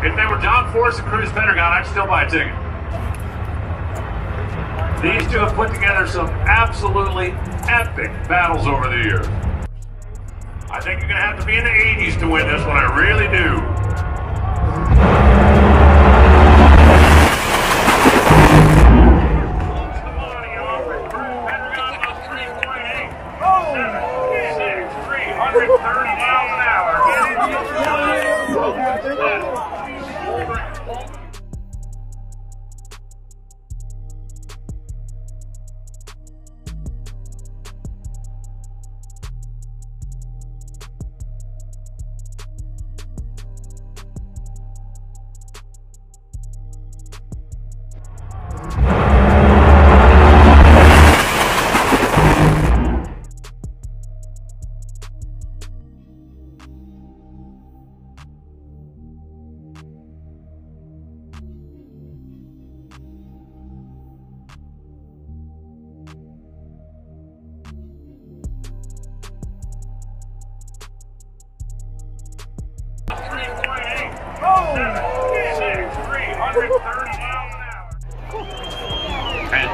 If they were John Force and Cruz Pedregon, I'd still buy a ticket. These two have put together some absolutely epic battles over the years. I think you're going to have to be in the 80s to win this one. I really do. And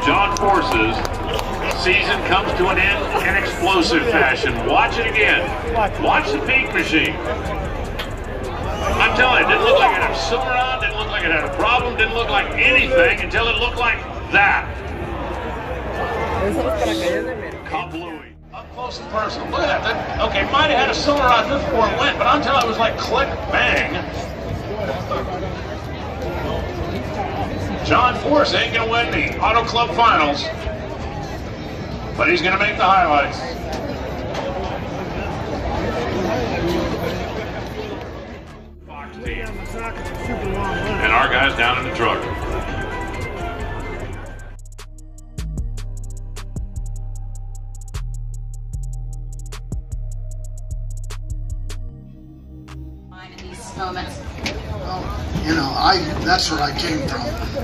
John Force's season comes to an end in explosive fashion. Watch it again. Watch the peak machine. I'm telling you, it didn't look like it had a silver on, didn't look like it had a problem, didn't look like anything until it looked like that. Up close and personal. Look at that. that okay, might have had a silver on just before it went, but I'm telling you, it was like click, bang. John Force ain't going to win the Auto Club Finals, but he's going to make the highlights. And our guys down in the truck. Moments. You know, I that's where I came from.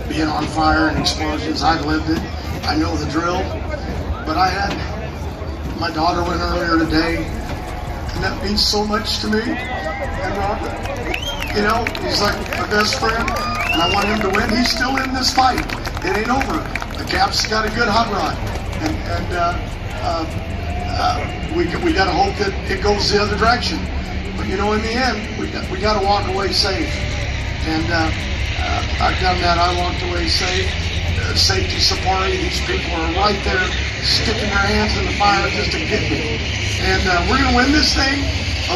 Being on fire and explosions. I've lived it. I know the drill. But I had my daughter went earlier today, and that means so much to me. And Robert, you know, he's like my best friend, and I want him to win. He's still in this fight. It ain't over. The Cap's got a good hot rod, and and uh, uh, uh, we we got to hope that it goes the other direction. But you know, in the end, we got, we got to walk away safe. And uh, uh, I've done that. I walked away safe. Uh, safety support. These people are right there, sticking their hands in the fire just to get me. And uh, we're to win this thing.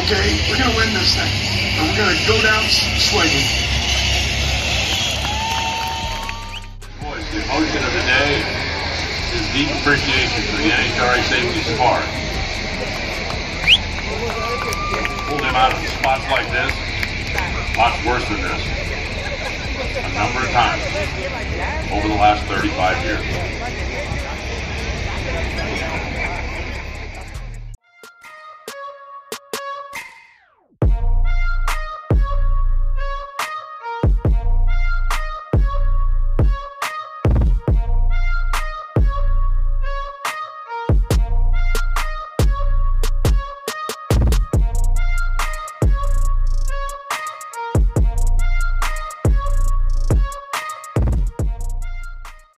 Okay, we're to win this thing. And we're to go down swinging. Boys, the emotion of the day is deep appreciation for the NHRA safety support. Pulled him out of spots like this, lots worse than this, a number of times over the last 35 years.